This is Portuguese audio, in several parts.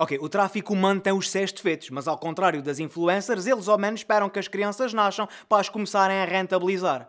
Ok, o tráfico humano tem os seus defeitos, mas ao contrário das influencers, eles ao menos esperam que as crianças nasçam para as começarem a rentabilizar.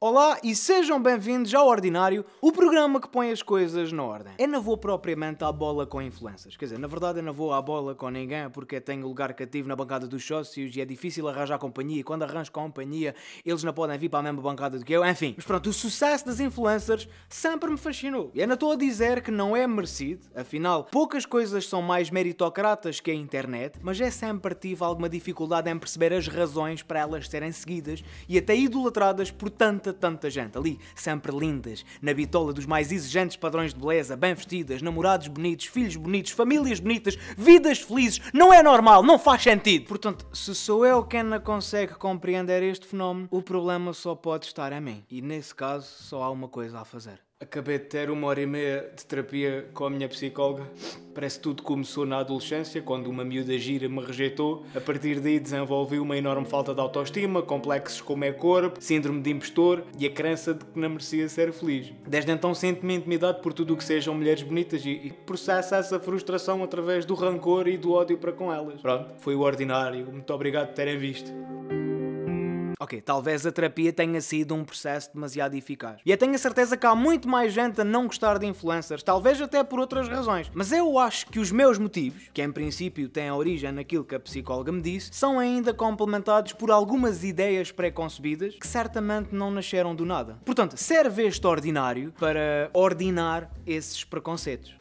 Olá e sejam bem-vindos ao Ordinário, o programa que põe as coisas na ordem. Eu não vou propriamente à bola com influências, quer dizer, na verdade eu não vou à bola com ninguém porque tenho lugar cativo na bancada dos sócios e é difícil arranjar companhia e quando arranjo companhia eles não podem vir para a mesma bancada do que eu, enfim. Mas pronto, o sucesso das influencers sempre me fascinou. E não estou a dizer que não é merecido, afinal, poucas coisas são mais meritocratas que a internet, mas é sempre tive alguma dificuldade em perceber as razões para elas serem seguidas e até idolatradas por tanta tanta, tanta gente ali, sempre lindas, na bitola dos mais exigentes padrões de beleza, bem vestidas, namorados bonitos, filhos bonitos, famílias bonitas, vidas felizes. Não é normal, não faz sentido. Portanto, se sou eu quem não consegue compreender este fenómeno, o problema só pode estar em mim. E nesse caso, só há uma coisa a fazer. Acabei de ter uma hora e meia de terapia com a minha psicóloga. Parece que tudo começou na adolescência, quando uma miúda gira me rejeitou. A partir daí desenvolvi uma enorme falta de autoestima, complexos como é corpo, síndrome de impostor e a crença de que não merecia ser feliz. Desde então sinto-me intimidado por tudo o que sejam mulheres bonitas e, e processo essa frustração através do rancor e do ódio para com elas. Pronto, foi o ordinário. Muito obrigado por terem visto. Ok, talvez a terapia tenha sido um processo demasiado eficaz. E eu tenho a certeza que há muito mais gente a não gostar de influencers, talvez até por outras razões. Mas eu acho que os meus motivos, que em princípio têm a origem naquilo que a psicóloga me disse, são ainda complementados por algumas ideias pré-concebidas que certamente não nasceram do nada. Portanto, serve este ordinário para ordinar esses preconceitos.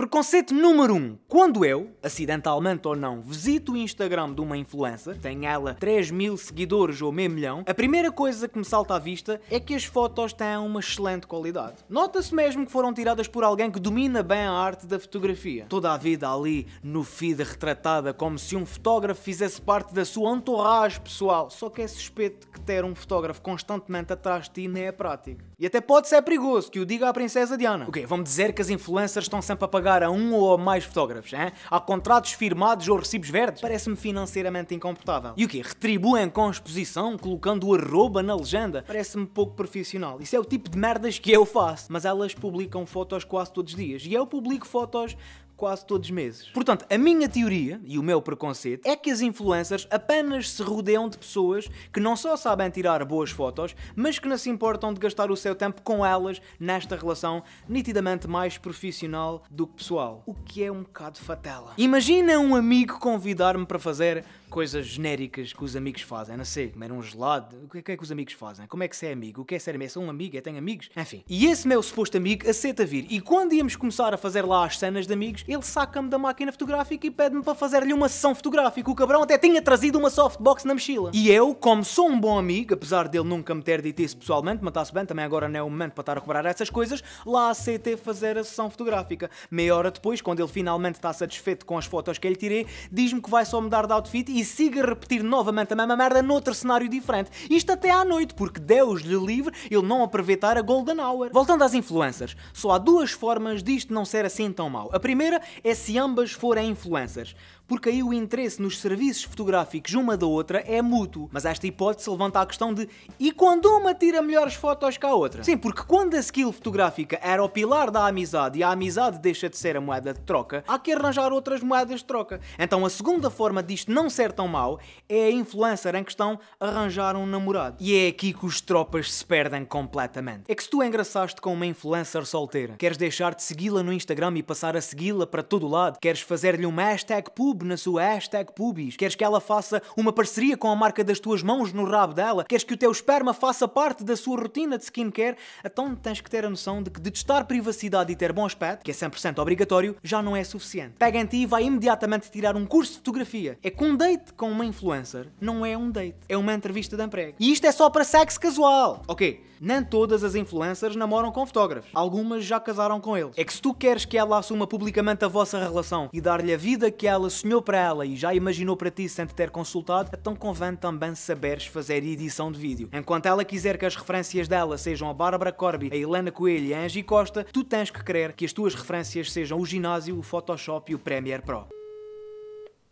Preconceito número 1. Um. Quando eu, acidentalmente ou não, visito o Instagram de uma influencer, tem ela 3 mil seguidores ou meio milhão, a primeira coisa que me salta à vista é que as fotos têm uma excelente qualidade. Nota-se mesmo que foram tiradas por alguém que domina bem a arte da fotografia. Toda a vida ali no feed retratada como se um fotógrafo fizesse parte da sua entourage pessoal. Só que é suspeito que ter um fotógrafo constantemente atrás de ti nem é prático. E até pode ser perigoso que o diga à princesa Diana. Ok, vamos dizer que as influencers estão sempre a pagar pagar a um ou mais fotógrafos, hein? há contratos firmados ou recibos verdes, parece-me financeiramente incomportável. E o quê? Retribuem com exposição, colocando o arroba na legenda? Parece-me pouco profissional. Isso é o tipo de merdas que eu faço. Mas elas publicam fotos quase todos os dias. E eu publico fotos quase todos os meses. Portanto, a minha teoria e o meu preconceito é que as influencers apenas se rodeiam de pessoas que não só sabem tirar boas fotos, mas que não se importam de gastar o seu tempo com elas nesta relação nitidamente mais profissional do que pessoal. O que é um bocado fatela. Imagina um amigo convidar-me para fazer coisas genéricas que os amigos fazem. Não sei, comer um gelado. O que é que os amigos fazem? Como é que se é amigo? O que é ser amigo? É sou um amigo? É tenho amigos? Enfim. E esse meu suposto amigo aceita vir. E quando íamos começar a fazer lá as cenas de amigos, ele saca-me da máquina fotográfica e pede-me para fazer-lhe uma sessão fotográfica. O cabrão até tinha trazido uma softbox na mochila. E eu, como sou um bom amigo, apesar dele nunca me ter dito isso pessoalmente, mas está-se bem, também agora não é o momento para estar a cobrar essas coisas, lá aceitei fazer a sessão fotográfica. Meia hora depois, quando ele finalmente está satisfeito com as fotos que lhe tirei, diz-me que vai só mudar de outfit e siga a repetir novamente a mesma merda noutro cenário diferente. Isto até à noite, porque Deus lhe livre ele não aproveitar a Golden Hour. Voltando às influencers, só há duas formas disto não ser assim tão mau. A primeira é se ambas forem influencers porque aí o interesse nos serviços fotográficos uma da outra é mútuo. Mas esta hipótese levanta a questão de e quando uma tira melhores fotos que a outra? Sim, porque quando a skill fotográfica era o pilar da amizade e a amizade deixa de ser a moeda de troca, há que arranjar outras moedas de troca. Então a segunda forma disto não ser tão mau é a influencer em questão arranjar um namorado. E é aqui que os tropas se perdem completamente. É que se tu engraçaste com uma influencer solteira, queres deixar de segui-la no Instagram e passar a segui-la para todo lado, queres fazer-lhe uma hashtag pub na sua hashtag pubis? Queres que ela faça uma parceria com a marca das tuas mãos no rabo dela? Queres que o teu esperma faça parte da sua rotina de skincare? Então tens que ter a noção de que de testar privacidade e ter bom aspecto, que é 100% obrigatório, já não é suficiente. Pega em ti e vai imediatamente tirar um curso de fotografia. É que um date com uma influencer não é um date, é uma entrevista de emprego. E isto é só para sexo casual. Ok, nem todas as influencers namoram com fotógrafos. Algumas já casaram com eles. É que se tu queres que ela assuma publicamente a vossa relação e dar-lhe a vida que ela sonhou para ela e já imaginou para ti sem te ter consultado, então convém também saberes fazer edição de vídeo. Enquanto ela quiser que as referências dela sejam a Bárbara Corby, a Helena Coelho e a Angie Costa, tu tens que querer que as tuas referências sejam o ginásio, o Photoshop e o Premiere Pro.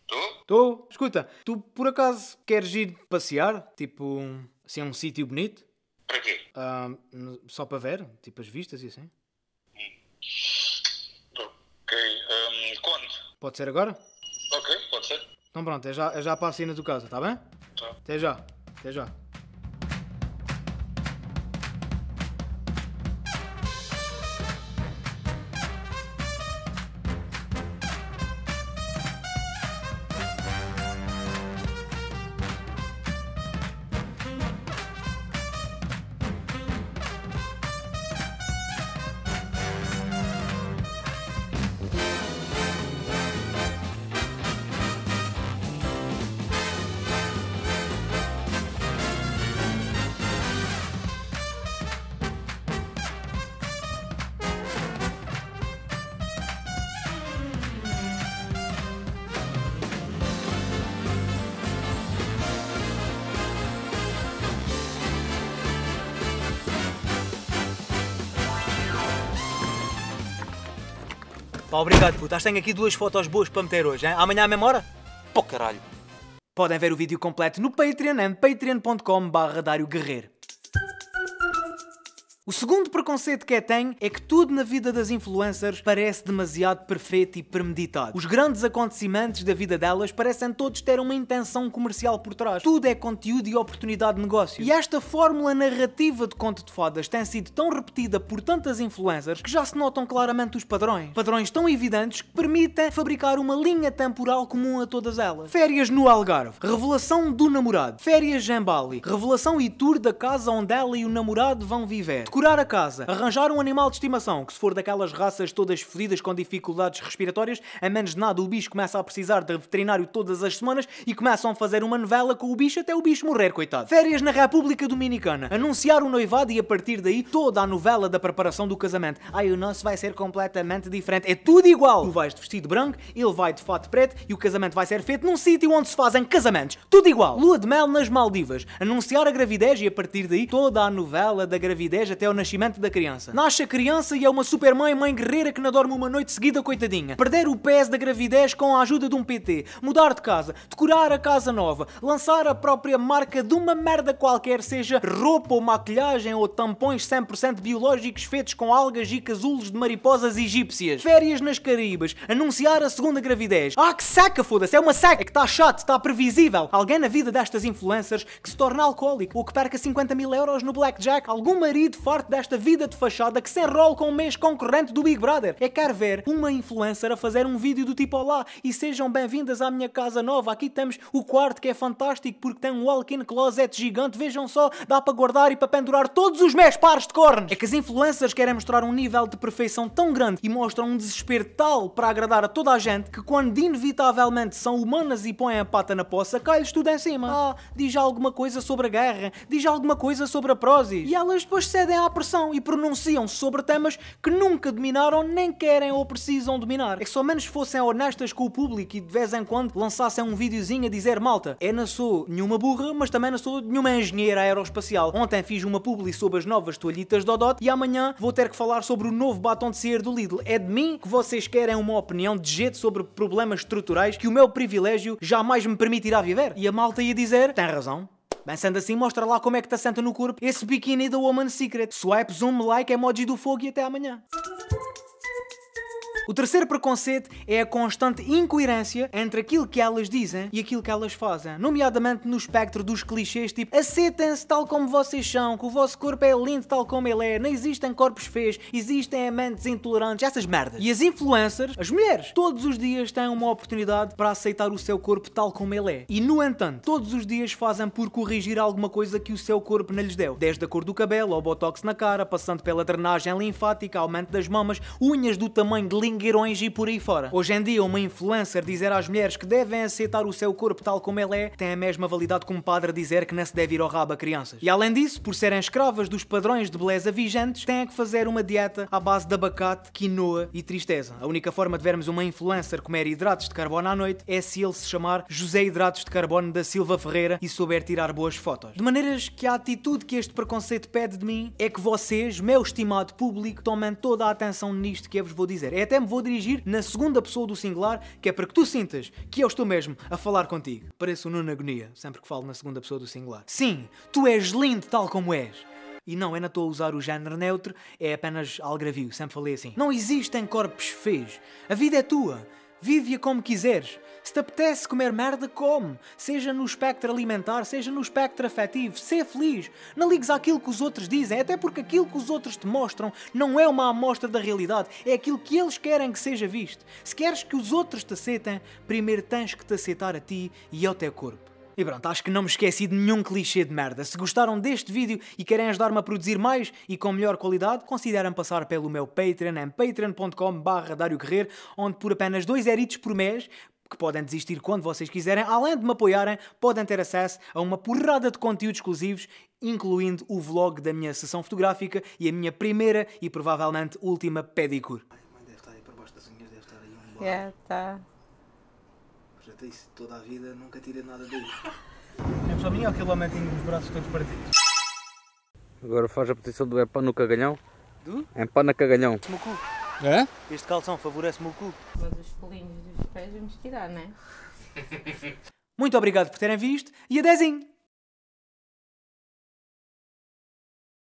Tô? Tô. Escuta, tu por acaso queres ir passear? Tipo, assim, um sítio bonito? Para quê? Ah, só para ver, tipo as vistas e assim. Ok. hum, quando? Pode ser agora? Então pronto, é já, é já para a cena do casa, tá bem? Tá. Até já, até já. Pá, obrigado, putas. Tenho aqui duas fotos boas para meter hoje, hein? Amanhã à mesma hora? Pô, caralho. Podem ver o vídeo completo no Patreon patreon.com barra Dário Guerreiro. O segundo preconceito que eu tenho é que tudo na vida das influencers parece demasiado perfeito e premeditado. Os grandes acontecimentos da vida delas parecem todos ter uma intenção comercial por trás. Tudo é conteúdo e oportunidade de negócio. E esta fórmula narrativa de conto de fadas tem sido tão repetida por tantas influencers que já se notam claramente os padrões. Padrões tão evidentes que permitem fabricar uma linha temporal comum a todas elas. Férias no Algarve. Revelação do namorado. Férias em Bali. Revelação e tour da casa onde ela e o namorado vão viver. Decorar a casa. Arranjar um animal de estimação, que se for daquelas raças todas fodidas com dificuldades respiratórias, a menos de nada o bicho começa a precisar de veterinário todas as semanas e começam a fazer uma novela com o bicho até o bicho morrer, coitado. Férias na República Dominicana. Anunciar o noivado e a partir daí toda a novela da preparação do casamento. Ai, o nosso vai ser completamente diferente. É tudo igual. Tu vais de vestido branco, ele vai de fato preto e o casamento vai ser feito num sítio onde se fazem casamentos. Tudo igual. Lua de mel nas Maldivas. Anunciar a gravidez e a partir daí toda a novela da gravidez até o nascimento da criança. Nasce a criança e é uma super mãe, mãe guerreira que não dorme uma noite seguida, coitadinha. Perder o pés da gravidez com a ajuda de um PT. Mudar de casa. Decorar a casa nova. Lançar a própria marca de uma merda qualquer, seja roupa ou maquilhagem ou tampões 100% biológicos feitos com algas e casulos de mariposas egípcias. Férias nas Caraíbas. Anunciar a segunda gravidez. Ah, que seca, foda-se. É uma seca. É que está chato, está previsível. Alguém na vida destas influencers que se torna alcoólico ou que perca 50 mil euros no blackjack. Algum marido farto desta vida de fachada que se enrola com um mês concorrente do Big Brother. É quer ver uma influencer a fazer um vídeo do tipo Olá e sejam bem-vindas à minha casa nova. Aqui temos o quarto que é fantástico porque tem um walk-in closet gigante. Vejam só, dá para guardar e para pendurar todos os meus pares de cornos. É que as influencers querem mostrar um nível de perfeição tão grande e mostram um desespero tal para agradar a toda a gente que quando inevitavelmente são humanas e põem a pata na poça, cai-lhes tudo em cima. Ah, diz alguma coisa sobre a guerra, diz alguma coisa sobre a Prozis. E elas depois cedem à pressão e pronunciam-se sobre temas que nunca dominaram, nem querem ou precisam dominar. É que se ao menos fossem honestas com o público e de vez em quando lançassem um videozinho a dizer malta, eu não sou nenhuma burra, mas também não sou nenhuma engenheira aeroespacial. Ontem fiz uma publi sobre as novas toalhitas Dodot e amanhã vou ter que falar sobre o novo batom de cera do Lidl. É de mim que vocês querem uma opinião de jeito sobre problemas estruturais que o meu privilégio jamais me permitirá viver. E a malta ia dizer, tem razão. Bem, sendo assim, mostra lá como é que te assenta no corpo esse biquíni da Woman Secret. Swipe, zoom, like, emoji do fogo e até amanhã. O terceiro preconceito é a constante incoerência entre aquilo que elas dizem e aquilo que elas fazem, nomeadamente no espectro dos clichês tipo aceitem-se tal como vocês são, que o vosso corpo é lindo tal como ele é, não existem corpos feios, existem amantes intolerantes, essas merdas. E as influencers, as mulheres, todos os dias têm uma oportunidade para aceitar o seu corpo tal como ele é. E no entanto, todos os dias fazem por corrigir alguma coisa que o seu corpo não lhes deu. Desde a cor do cabelo ao botox na cara, passando pela drenagem linfática, aumento das mamas, unhas do tamanho de lingueirões e por aí fora. Hoje em dia, uma influencer dizer às mulheres que devem aceitar o seu corpo tal como ele é tem a mesma validade que um padre dizer que não se deve ir ao rabo a crianças. E além disso, por serem escravas dos padrões de beleza vigentes, têm que fazer uma dieta à base de abacate, quinoa e tristeza. A única forma de vermos uma influencer comer hidratos de carbono à noite é se ele se chamar José Hidratos de Carbono da Silva Ferreira e souber tirar boas fotos. De maneiras que a atitude que este preconceito pede de mim é que vocês, meu estimado público, tomem toda a atenção nisto que eu vos vou dizer. Eu até vou dirigir na segunda pessoa do singular, que é para que tu sintas que eu estou mesmo a falar contigo. Pareço o Nuno Agonia, sempre que falo na segunda pessoa do singular. Sim, tu és lindo tal como és. E não, eu não estou a usar o género neutro, é apenas algravio, sempre falei assim. Não existem corpos feios. A vida é tua. Vive-a como quiseres. Se te apetece comer merda, come. Seja no espectro alimentar, seja no espectro afetivo. Sê feliz. Não ligues àquilo que os outros dizem, até porque aquilo que os outros te mostram não é uma amostra da realidade, é aquilo que eles querem que seja visto. Se queres que os outros te aceitem, primeiro tens que te aceitar a ti e ao teu corpo. E pronto, acho que não me esqueci de nenhum clichê de merda. Se gostaram deste vídeo e querem ajudar-me a produzir mais e com melhor qualidade, considerem passar pelo meu Patreon em patreon.com barra onde por apenas 2 eritos por mês que podem desistir quando vocês quiserem, além de me apoiarem, podem ter acesso a uma porrada de conteúdos exclusivos, incluindo o vlog da minha sessão fotográfica e a minha primeira e provavelmente última pedicure. Ai, mãe deve estar aí por baixo das unhas, deve estar aí um bar. É, tá. Já disse, toda a vida nunca tirei nada daí. É só minha aquele homem tem os braços todos partidos. Agora faz a posição do epá no cagalhão. Do? Empá na cagalhão. É? Este calção favorece-me o cu. Pelinhos dos pés vamos tirar, não é? Muito obrigado por terem visto e adezinho!